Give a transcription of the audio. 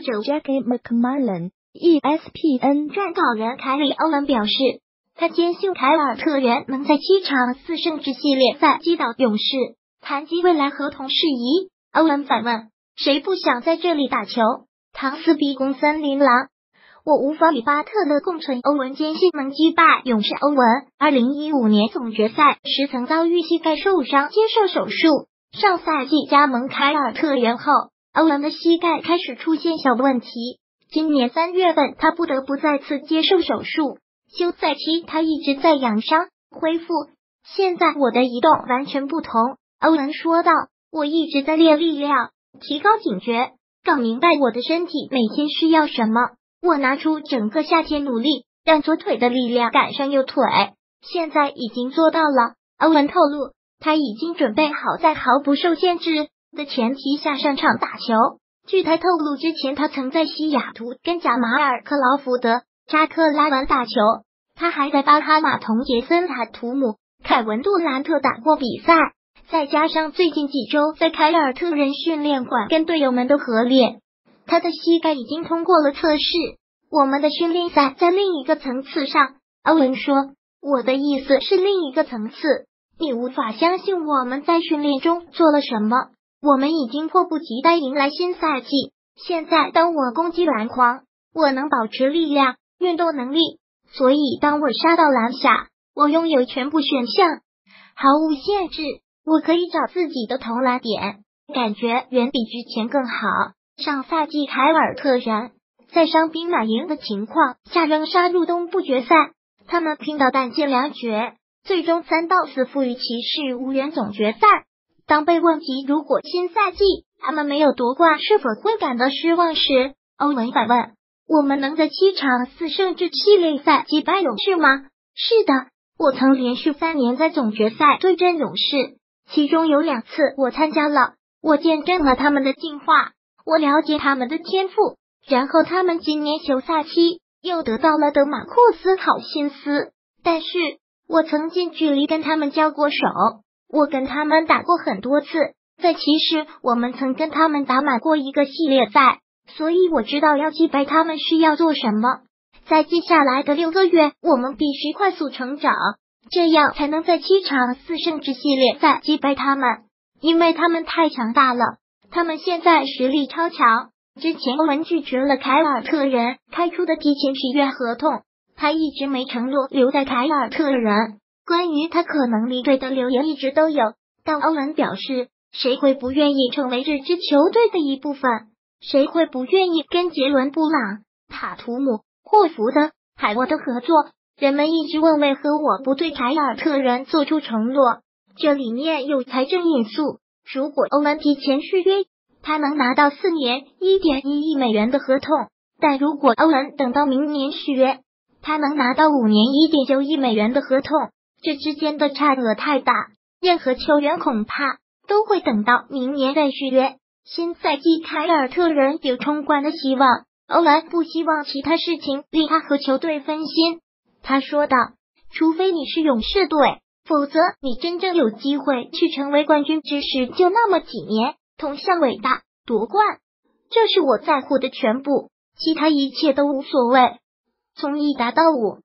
Jackie McMullen，ESPN 撰稿人凯里·欧文表示，他坚信凯尔特人能在七场四胜制系列赛击倒勇士。谈及未来合同事宜，欧文反问：“谁不想在这里打球？”唐斯逼宫森林狼。我无法与巴特勒共存。欧文坚信能击败勇士。欧文二零一五年总决赛时曾遭遇膝盖受伤，接受手术。上赛季加盟凯尔特人后，欧文的膝盖开始出现小问题。今年三月份，他不得不再次接受手术。休赛期他一直在养伤恢复。现在我的移动完全不同，欧文说道。我一直在练力量，提高警觉，搞明白我的身体每天需要什么。我拿出整个夏天努力，让左腿的力量赶上右腿，现在已经做到了。欧文透露，他已经准备好在毫不受限制的前提下上场打球。据他透露，之前他曾在西雅图跟贾马尔·克劳福德、扎克拉文打球，他还在巴哈马同杰森·塔图姆、凯文·杜兰特打过比赛，再加上最近几周在凯尔特人训练馆跟队友们的合练。他的膝盖已经通过了测试。我们的训练赛在另一个层次上，欧文说：“我的意思是另一个层次。你无法相信我们在训练中做了什么。我们已经迫不及待迎来新赛季。现在，当我攻击篮筐，我能保持力量、运动能力。所以，当我杀到篮下，我拥有全部选项，毫无限制。我可以找自己的投篮点，感觉远比之前更好。”上赛季凯尔特人在伤兵满营的情况下仍杀入东部决赛，他们拼到弹尽粮绝，最终三到四负于骑士，无缘总决赛。当被问及如果新赛季他们没有夺冠，是否会感到失望时，欧文反问：“我们能在七场四胜制系列赛击败勇士吗？”“是的，我曾连续三年在总决赛对阵勇士，其中有两次我参加了，我见证了他们的进化。”我了解他们的天赋，然后他们今年休赛期又得到了德马库斯·考辛斯，但是我曾近距离跟他们交过手，我跟他们打过很多次，在骑士我们曾跟他们打满过一个系列赛，所以我知道要击败他们需要做什么。在接下来的六个月，我们必须快速成长，这样才能在七场四胜制系列赛击败他们，因为他们太强大了。他们现在实力超强。之前欧文拒绝了凯尔特人开出的提前续约合同，他一直没承诺留在凯尔特人。关于他可能离队的留言一直都有，但欧文表示，谁会不愿意成为这支球队的一部分？谁会不愿意跟杰伦·布朗、塔图姆、霍福德、海沃德合作？人们一直问为何我不对凯尔特人做出承诺，这里面有财政因素。如果欧文提前续约，他能拿到四年一点一亿美元的合同；但如果欧文等到明年续约，他能拿到五年一点九亿美元的合同。这之间的差额太大，任何球员恐怕都会等到明年再续约。新赛季凯尔特人有冲冠的希望，欧文不希望其他事情令他和球队分心。他说道：“除非你是勇士队。”否则，你真正有机会去成为冠军之时，就那么几年，同向伟大夺冠，这是我在乎的全部，其他一切都无所谓。从一达到五，